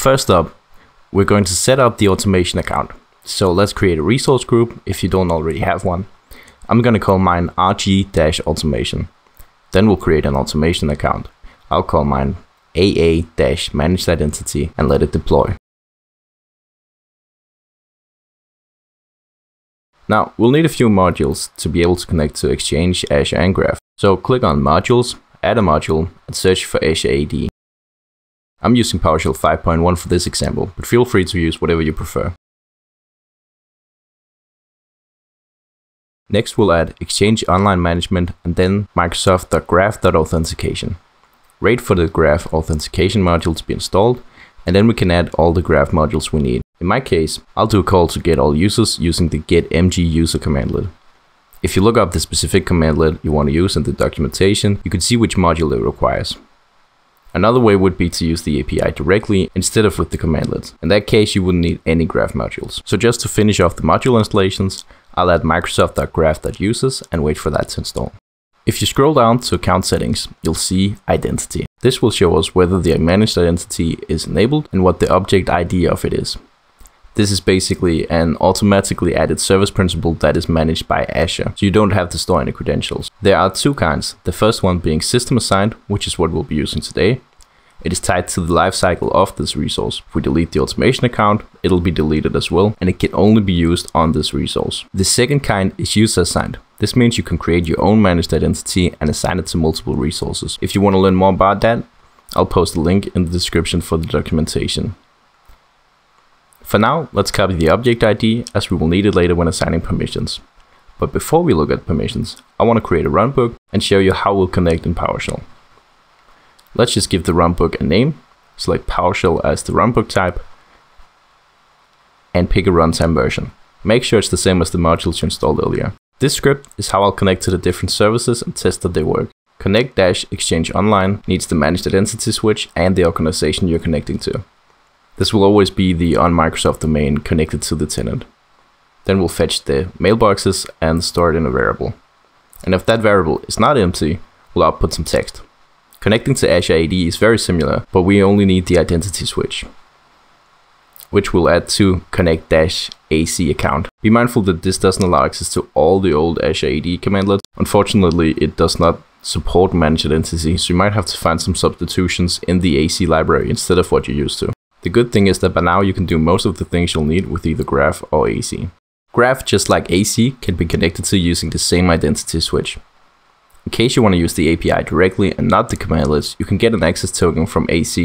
First up, we're going to set up the automation account. So let's create a resource group if you don't already have one. I'm going to call mine rg-automation. Then we'll create an automation account. I'll call mine aa-managed identity and let it deploy. Now, we'll need a few modules to be able to connect to Exchange, Azure, and Graph. So click on Modules, add a module, and search for Azure AD. I'm using PowerShell 5.1 for this example, but feel free to use whatever you prefer. Next, we'll add Exchange Online Management and then Microsoft.graph.authentication. Wait for the Graph authentication module to be installed, and then we can add all the Graph modules we need. In my case, I'll do a call to get all users using the get mg commandlet. If you look up the specific commandlet you want to use in the documentation, you can see which module it requires. Another way would be to use the API directly instead of with the commandlet. In that case, you wouldn't need any graph modules. So just to finish off the module installations, I'll add microsoft.graph.users and wait for that to install. If you scroll down to account settings, you'll see identity. This will show us whether the managed identity is enabled and what the object ID of it is. This is basically an automatically added service principal that is managed by Azure, so you don't have to store any credentials. There are two kinds, the first one being system assigned, which is what we'll be using today. It is tied to the lifecycle of this resource. If we delete the automation account, it'll be deleted as well, and it can only be used on this resource. The second kind is user assigned. This means you can create your own managed identity and assign it to multiple resources. If you want to learn more about that, I'll post a link in the description for the documentation. For now, let's copy the object ID as we will need it later when assigning permissions. But before we look at permissions, I want to create a runbook and show you how we'll connect in PowerShell. Let's just give the runbook a name, select PowerShell as the runbook type, and pick a runtime version. Make sure it's the same as the modules you installed earlier. This script is how I'll connect to the different services and test that they work. Connect-Exchange Online needs the managed identity switch and the organization you're connecting to. This will always be the onmicrosoft domain connected to the tenant. Then we'll fetch the mailboxes and store it in a variable. And if that variable is not empty, we'll output some text. Connecting to Azure AD is very similar, but we only need the identity switch, which we'll add to connect-az account. Be mindful that this doesn't allow access to all the old Azure AD commandlets. Unfortunately, it does not support managed identity, so you might have to find some substitutions in the Az library instead of what you're used to. The good thing is that by now you can do most of the things you'll need with either Graph or Az. Graph, just like Az, can be connected to using the same identity switch. In case you want to use the API directly and not the commandlets, you can get an access token from Az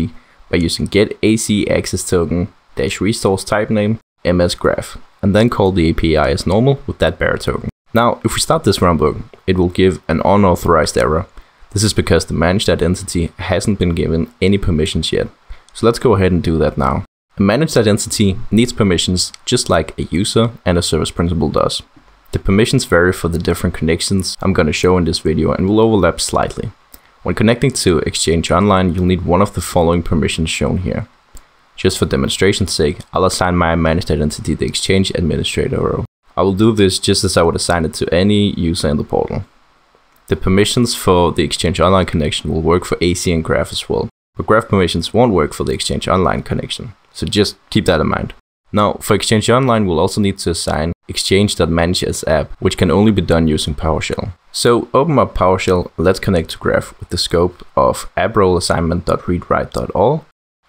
by using get Az access token dash resource type name ms graph and then call the API as normal with that bearer token. Now, if we start this runbook, it will give an unauthorized error. This is because the managed identity hasn't been given any permissions yet. So let's go ahead and do that now. A managed identity needs permissions just like a user and a service principal does. The permissions vary for the different connections I'm going to show in this video and will overlap slightly. When connecting to Exchange Online, you'll need one of the following permissions shown here. Just for demonstration's sake, I'll assign my managed identity the Exchange Administrator role. I will do this just as I would assign it to any user in the portal. The permissions for the Exchange Online connection will work for Az and Graph as well but graph permissions won't work for the Exchange Online connection, so just keep that in mind. Now, for Exchange Online, we'll also need to assign exchange.manage as app, which can only be done using PowerShell. So open up PowerShell, let's connect to Graph with the scope of app role assignment.readwrite.all,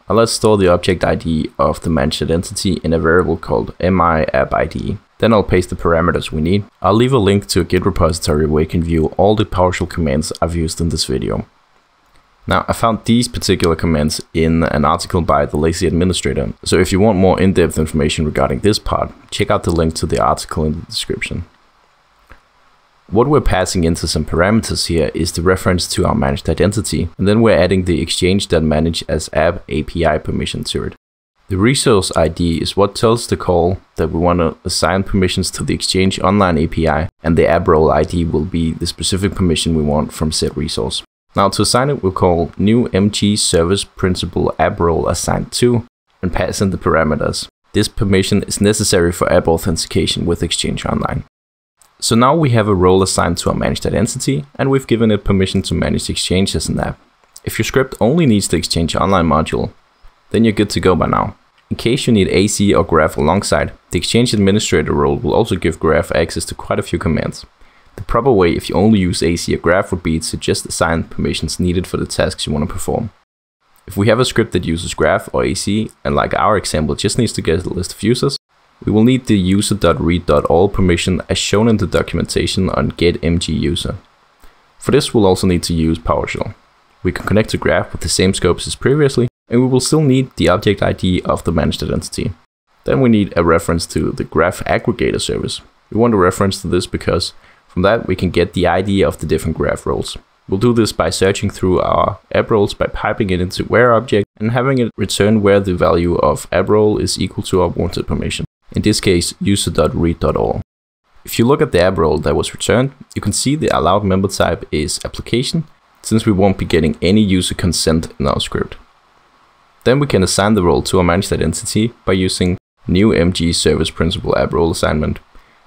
and let's store the object ID of the managed identity in a variable called mi_app_id. Then I'll paste the parameters we need. I'll leave a link to a Git repository where you can view all the PowerShell commands I've used in this video. Now, I found these particular comments in an article by the Lazy Administrator, so if you want more in-depth information regarding this part, check out the link to the article in the description. What we're passing into some parameters here is the reference to our managed identity, and then we're adding the exchange.manage as app API permission to it. The resource ID is what tells the call that we want to assign permissions to the Exchange Online API, and the app role ID will be the specific permission we want from said resource. Now to assign it, we'll call new mg service principal app role assigned to and pass in the parameters. This permission is necessary for app authentication with Exchange Online. So now we have a role assigned to our managed identity and we've given it permission to manage Exchange as an app. If your script only needs the Exchange Online module, then you're good to go by now. In case you need Az or Graph alongside, the Exchange Administrator role will also give Graph access to quite a few commands. The proper way if you only use Az or Graph would be to just assign permissions needed for the tasks you want to perform. If we have a script that uses Graph or Az, and like our example just needs to get a list of users, we will need the user.read.all permission as shown in the documentation on getmguser. For this we'll also need to use PowerShell. We can connect to Graph with the same scopes as previously, and we will still need the object ID of the managed identity. Then we need a reference to the Graph Aggregator service. We want a reference to this because from that we can get the ID of the different graph roles. We'll do this by searching through our app roles by piping it into where object and having it return where the value of app role is equal to our wanted permission. In this case, user.read.all. If you look at the app role that was returned, you can see the allowed member type is application, since we won't be getting any user consent in our script. Then we can assign the role to a managed identity by using new MG service principal app role assignment.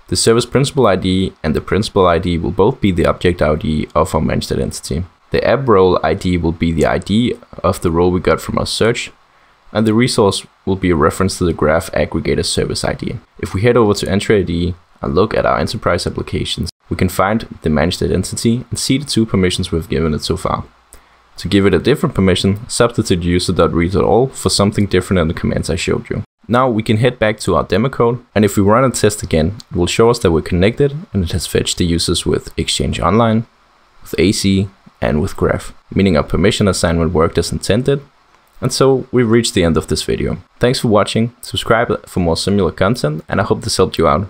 The service principal ID and the principal ID will both be the object ID of our managed identity. The app role ID will be the ID of the role we got from our search, and the resource will be a reference to the Graph Aggregator service ID. If we head over to Entra ID and look at our enterprise applications, we can find the managed identity and see the two permissions we've given it so far. To give it a different permission, substitute user.read.all for something different than the commands I showed you. Now we can head back to our demo code, and if we run a test again, it will show us that we're connected and it has fetched the users with Exchange Online, with Az, and with Graph, meaning our permission assignment worked as intended. And so we've reached the end of this video. Thanks for watching, subscribe for more similar content, and I hope this helped you out.